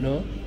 ¿no?